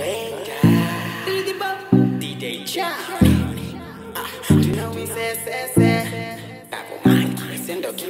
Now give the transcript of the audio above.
Venga. DJ Chao. Ah, you know we say, say, say. Papo man, haciendo kilo.